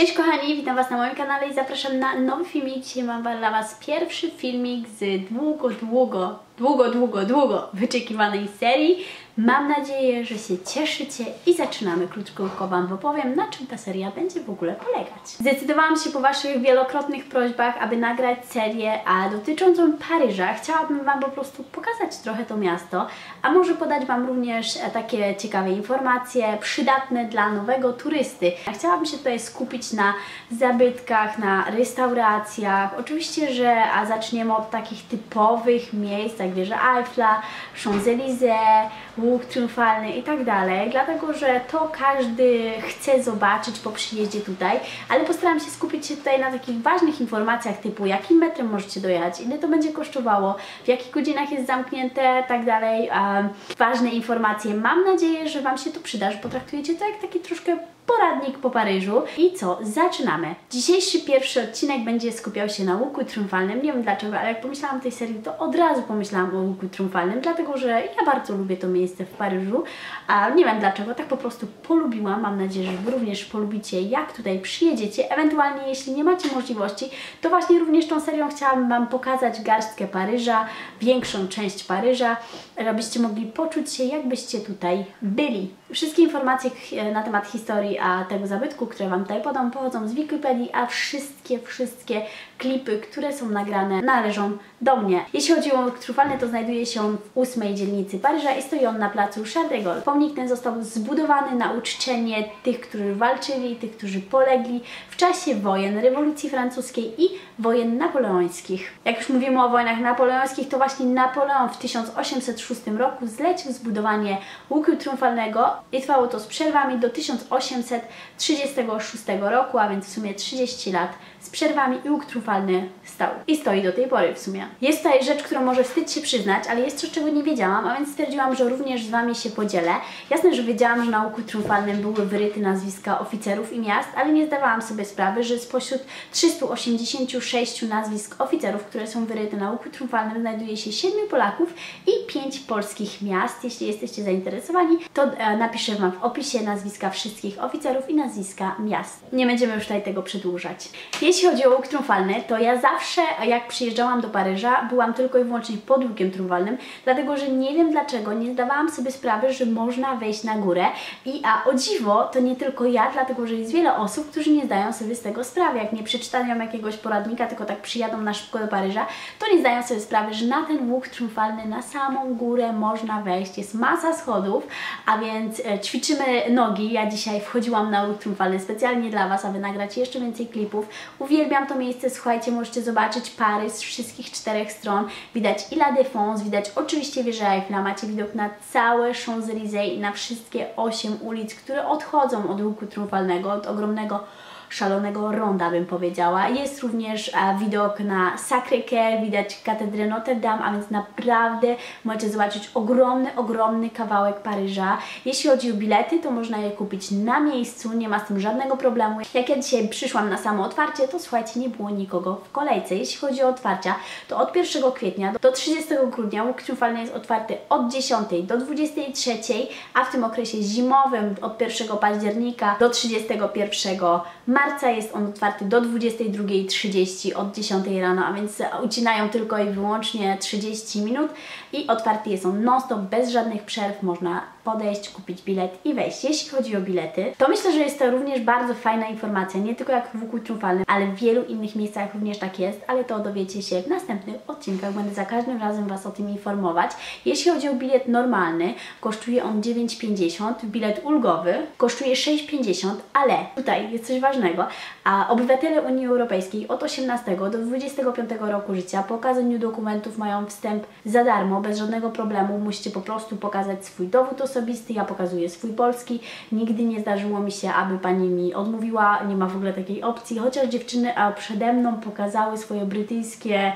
Cześć kochani, witam Was na moim kanale i zapraszam na nowy filmik. Dzisiaj mam dla Was pierwszy filmik z długo, długo, długo, długo, długo wyczekiwanej serii. Mam nadzieję, że się cieszycie i zaczynamy. Krótko Wam opowiem, na czym ta seria będzie w ogóle polegać. Zdecydowałam się po Waszych wielokrotnych prośbach, aby nagrać serię a dotyczącą Paryża. Chciałabym Wam po prostu pokazać trochę to miasto, a może podać Wam również e, takie ciekawe informacje, przydatne dla nowego turysty. Chciałabym się tutaj skupić na zabytkach, na restauracjach. Oczywiście, że a zaczniemy od takich typowych miejsc, jak wieża Eiffla, Champs-Élysées, łuk triumfalny i tak dalej, dlatego że to każdy chce zobaczyć po przyjeździe tutaj, ale postaram się skupić się tutaj na takich ważnych informacjach typu jakim metrem możecie dojechać, ile to będzie kosztowało, w jakich godzinach jest zamknięte, tak dalej. Um, ważne informacje. Mam nadzieję, że Wam się to przyda, że potraktujecie to jak taki troszkę poradnik po Paryżu. I co? Zaczynamy. Dzisiejszy pierwszy odcinek będzie skupiał się na łuku triumfalnym. Nie wiem dlaczego, ale jak pomyślałam o tej serii, to od razu pomyślałam o łuku triumfalnym, dlatego że ja bardzo lubię to miejsce w Paryżu. A nie wiem dlaczego, tak po prostu polubiłam. Mam nadzieję, że Wy również polubicie, jak tutaj przyjedziecie. Ewentualnie, jeśli nie macie możliwości, to właśnie również tą serią chciałam Wam pokazać garstkę Paryża, większą część Paryża, żebyście mogli poczuć się, jakbyście tutaj byli. Wszystkie informacje na temat historii a tego zabytku, które Wam tutaj podam, pochodzą z Wikipedii, a wszystkie, wszystkie klipy, które są nagrane, należą do mnie. Jeśli chodzi o Trufalny, to znajduje się w ósmej dzielnicy Paryża i stoi na placu Charles de Gaulle. Pomnik ten został zbudowany na uczczenie tych, którzy walczyli, tych, którzy polegli w czasie wojen rewolucji francuskiej i wojen napoleońskich. Jak już mówimy o wojnach napoleońskich, to właśnie Napoleon w 1806 roku zlecił zbudowanie łuku triumfalnego i trwało to z przerwami do 1836 roku, a więc w sumie 30 lat z przerwami i łuk triumfalny stał. I stoi do tej pory w sumie. Jest tutaj rzecz, którą może wstyd się przyznać, ale jest coś, czego nie wiedziałam, a więc stwierdziłam, że również z Wami się podzielę. Jasne, że wiedziałam, że na łuku triumfalnym były wyryte nazwiska oficerów i miast, ale nie zdawałam sobie sprawy, że spośród 386 nazwisk oficerów, które są wyryte na łuku triumfalnym, znajduje się 7 Polaków i 5 polskich miast. Jeśli jesteście zainteresowani, to e, napiszę Wam w opisie nazwiska wszystkich oficerów i nazwiska miast. Nie będziemy już tutaj tego przedłużać. Jeśli chodzi o łuk triumfalny, to ja zawsze, jak przyjeżdżałam do Paryża, byłam tylko i wyłącznie pod łukiem triumfalnym, dlatego że nie wiem dlaczego, nie zdawałam sobie sprawy, że można wejść na górę. I a o dziwo, to nie tylko ja, dlatego że jest wiele osób, którzy nie zdają sobie z tego sprawy. Jak nie przeczytają jakiegoś poradnika, tylko tak przyjadą na szybko do Paryża, to nie zdają sobie sprawy, że na ten łuk triumfalny, na samą górę można wejść. Jest masa schodów, a więc e, ćwiczymy nogi. Ja dzisiaj wchodziłam na łuk triumfalny specjalnie dla Was, aby nagrać jeszcze więcej klipów. Uwielbiam to miejsce, słuchajcie, możecie zobaczyć Paryż z wszystkich czterech stron. Widać i La Défense, widać oczywiście wieżę Eiffla, macie widok na całe Champs-Élysées i na wszystkie osiem ulic, które odchodzą od łuku triumfalnego, od ogromnego szalonego ronda, bym powiedziała. Jest również a, widok na Sacré-Cœur, widać katedrę Notre Dame, a więc naprawdę możecie zobaczyć ogromny, ogromny kawałek Paryża. Jeśli chodzi o bilety, to można je kupić na miejscu, nie ma z tym żadnego problemu. Jak ja dzisiaj przyszłam na samo otwarcie, to słuchajcie, nie było nikogo w kolejce. Jeśli chodzi o otwarcia, to od 1 kwietnia do 30 grudnia łuk triumfalny jest otwarty od 10 do 23, a w tym okresie zimowym od 1 października do 31 marca marca jest on otwarty do 22.30 od 10 rano, a więc ucinają tylko i wyłącznie 30 minut i otwarty jest on non-stop, bez żadnych przerw, można podejść, kupić bilet i wejść. Jeśli chodzi o bilety, to myślę, że jest to również bardzo fajna informacja, nie tylko jak w Łuku Triumfalnym, ale w wielu innych miejscach również tak jest, ale to dowiecie się w następnych odcinkach, będę za każdym razem Was o tym informować. Jeśli chodzi o bilet normalny, kosztuje on 9,50, bilet ulgowy kosztuje 6,50, ale tutaj jest coś ważnego, a obywatele Unii Europejskiej od 18 do 25 roku życia po okazaniu dokumentów mają wstęp za darmo, bez żadnego problemu, musicie po prostu pokazać swój dowód osobisty, ja pokazuję swój polski. Nigdy nie zdarzyło mi się, aby pani mi odmówiła, nie ma w ogóle takiej opcji, chociaż dziewczyny przede mną pokazały swoje brytyjskie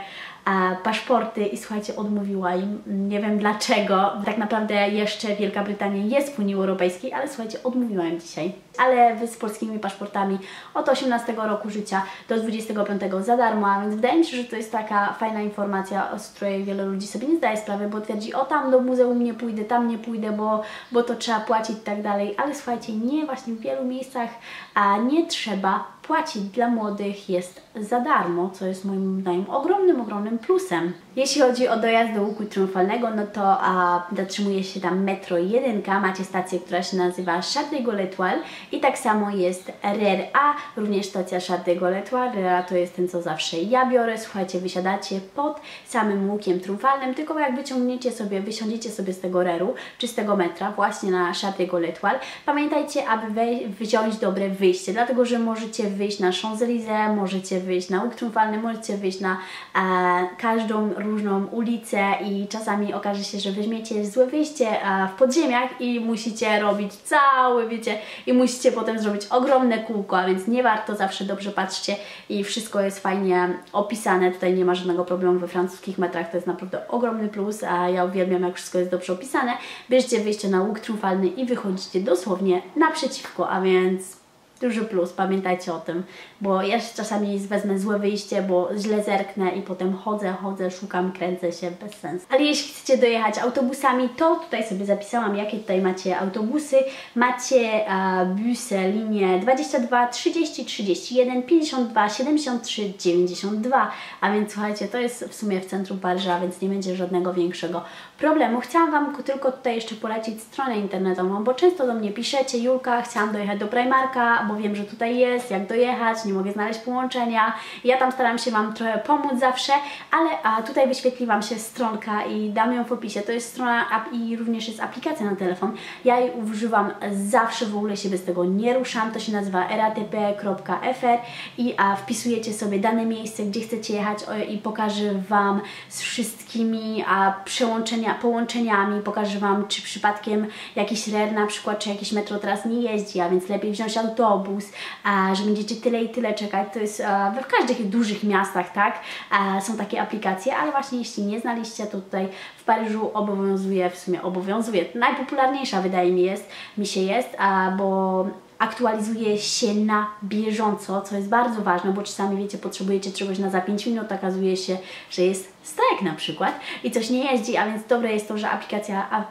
paszporty i słuchajcie, odmówiła im. Nie wiem dlaczego. Tak naprawdę jeszcze Wielka Brytania jest w Unii Europejskiej, ale słuchajcie, odmówiła im dzisiaj. ale wy z polskimi paszportami od 18 roku życia do 25 za darmo, a więc wydaje mi się, że to jest taka fajna informacja, z której wiele ludzi sobie nie zdaje sprawy, bo twierdzi, o tam do muzeum nie pójdę, tam nie pójdę, bo, bo to trzeba płacić i tak dalej, ale słuchajcie, nie, właśnie w wielu miejscach a nie trzeba płacić dla młodych jest za darmo, co jest moim zdaniem ogromnym, ogromnym plusem. Jeśli chodzi o dojazd do łuku triumfalnego, no to a, zatrzymuje się tam metro 1, macie stację, która się nazywa Charles de i tak samo jest RER A, również stacja Charles de RER A to jest ten, co zawsze ja biorę, słuchajcie, wysiadacie pod samym łukiem triumfalnym, tylko jak wyciągniecie sobie, wysiądziecie sobie z tego reru, czy z tego metra, właśnie na Charles de pamiętajcie, aby wziąć dobre wyjście, dlatego, że możecie wyjść na Champs-Élysées, możecie wyjść na łuk triumfalny, możecie wyjść na e, każdą różną ulicę i czasami okaże się, że weźmiecie złe wyjście e, w podziemiach i musicie robić całe, wiecie, i musicie potem zrobić ogromne kółko, a więc nie warto, zawsze dobrze patrzcie i wszystko jest fajnie opisane, tutaj nie ma żadnego problemu we francuskich metrach, to jest naprawdę ogromny plus, a ja uwielbiam jak wszystko jest dobrze opisane. Bierzcie wyjście na łuk triumfalny i wychodzicie dosłownie naprzeciwko, a więc duży plus, pamiętajcie o tym, bo ja czasami wezmę złe wyjście, bo źle zerknę i potem chodzę, chodzę, szukam, kręcę się bez sensu. Ale jeśli chcecie dojechać autobusami, to tutaj sobie zapisałam, jakie tutaj macie autobusy. Macie uh, busy, linie 22, 30, 31, 52, 73, 92, a więc słuchajcie, to jest w sumie w centrum Paryża, więc nie będzie żadnego większego problemu. Chciałam Wam tylko tutaj jeszcze polecić stronę internetową, bo często do mnie piszecie, Julka, chciałam dojechać do Primarka, bo wiem, że tutaj jest, jak dojechać, nie mogę znaleźć połączenia. Ja tam staram się Wam trochę pomóc zawsze, ale a tutaj wyświetli Wam się stronka i dam ją w opisie. To jest strona i również jest aplikacja na telefon. Ja jej używam zawsze, w ogóle się bez tego nie ruszam. To się nazywa ratp.fr i a, wpisujecie sobie dane miejsce, gdzie chcecie jechać i pokażę Wam z wszystkimi a, przełączenia, połączeniami, pokażę Wam, czy przypadkiem jakiś RER na przykład, czy jakiś metro teraz nie jeździ, a więc lepiej wziąć autobus, że będziecie tyle i tyle czekać. To jest we w każdych dużych miastach, tak? są takie aplikacje, ale właśnie jeśli nie znaliście, to tutaj w Paryżu obowiązuje, w sumie obowiązuje, najpopularniejsza wydaje mi jest, mi się jest, bo aktualizuje się na bieżąco, co jest bardzo ważne, bo czasami wiecie, potrzebujecie czegoś na za 5 minut, okazuje się, że jest strajk na przykład i coś nie jeździ, a więc dobre jest to, że aplikacja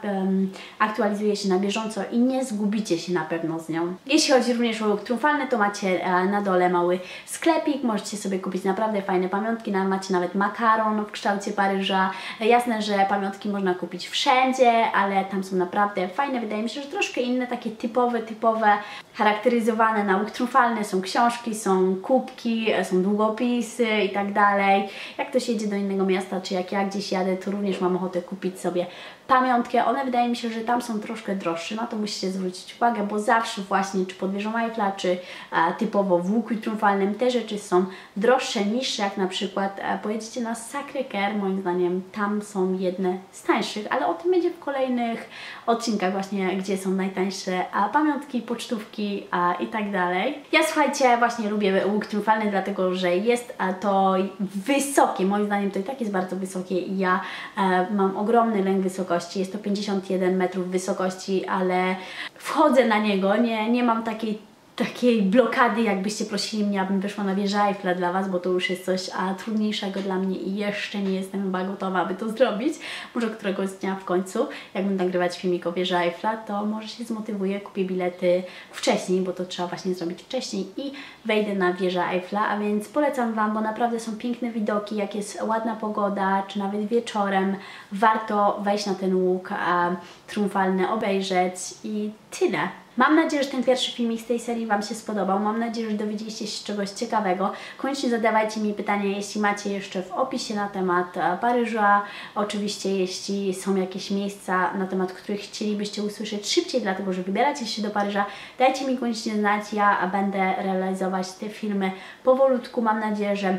aktualizuje się na bieżąco i nie zgubicie się na pewno z nią. Jeśli chodzi również o łuk triumfalny, to macie e, na dole mały sklepik, możecie sobie kupić naprawdę fajne pamiątki, macie nawet makaron w kształcie Paryża. Jasne, że pamiątki można kupić wszędzie, ale tam są naprawdę fajne, wydaje mi się, że troszkę inne, takie typowe, typowe, charakteryzowane na łuk triumfalny, są książki, są kubki, e, są długopisy i tak dalej. Jak ktoś jedzie do innego miasta, czy jak ja gdzieś jadę, to również mam ochotę kupić sobie pamiątkę. One wydaje mi się, że tam są troszkę droższe, na to musicie zwrócić uwagę, bo zawsze właśnie, czy pod wieżą Eiffla, czy a, typowo w łuku triumfalnym, te rzeczy są droższe, niższe, jak na przykład a, pojedziecie na Sacré-Cœur, moim zdaniem tam są jedne z tańszych, ale o tym będzie w kolejnych odcinkach właśnie, gdzie są najtańsze a, pamiątki, pocztówki a, i tak dalej. Ja słuchajcie, właśnie lubię łuk triumfalny, dlatego, że jest a, to wysokie, moim zdaniem to i tak jest bardzo wysokie i ja e, mam ogromny lęk wysokości. Jest to 51 metrów wysokości, ale wchodzę na niego, nie, nie mam takiej takiej blokady, jakbyście prosili mnie, abym wyszła na wieżę Eiffla dla Was, bo to już jest coś a, trudniejszego dla mnie i jeszcze nie jestem chyba gotowa, aby to zrobić. Może któregoś dnia w końcu, jak będę nagrywać filmik o wieży Eiffla, to może się zmotywuję, kupię bilety wcześniej, bo to trzeba właśnie zrobić wcześniej i wejdę na wieżę Eiffla, a więc polecam Wam, bo naprawdę są piękne widoki, jak jest ładna pogoda, czy nawet wieczorem, warto wejść na ten łuk a, triumfalny, obejrzeć i tyle. Mam nadzieję, że ten pierwszy filmik z tej serii Wam się spodobał. Mam nadzieję, że dowiedzieliście się czegoś ciekawego. Koniecznie zadawajcie mi pytania, jeśli macie jeszcze w opisie na temat e, Paryża. Oczywiście, jeśli są jakieś miejsca, na temat których chcielibyście usłyszeć szybciej, dlatego że wybieracie się do Paryża, dajcie mi koniecznie znać. Ja będę realizować te filmy powolutku. Mam nadzieję, że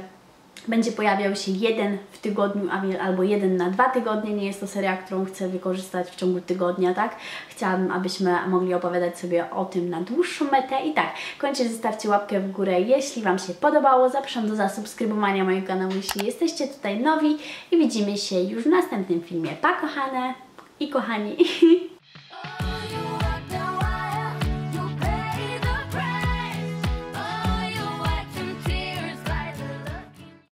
będzie pojawiał się jeden w tygodniu albo jeden na dwa tygodnie. Nie jest to seria, którą chcę wykorzystać w ciągu tygodnia, tak? Chciałabym, abyśmy mogli opowiadać sobie o tym na dłuższą metę. I tak, kończę, zostawcie łapkę w górę, jeśli Wam się podobało. Zapraszam do zasubskrybowania mojego kanału, jeśli jesteście tutaj nowi i widzimy się już w następnym filmie. Pa kochane i kochani!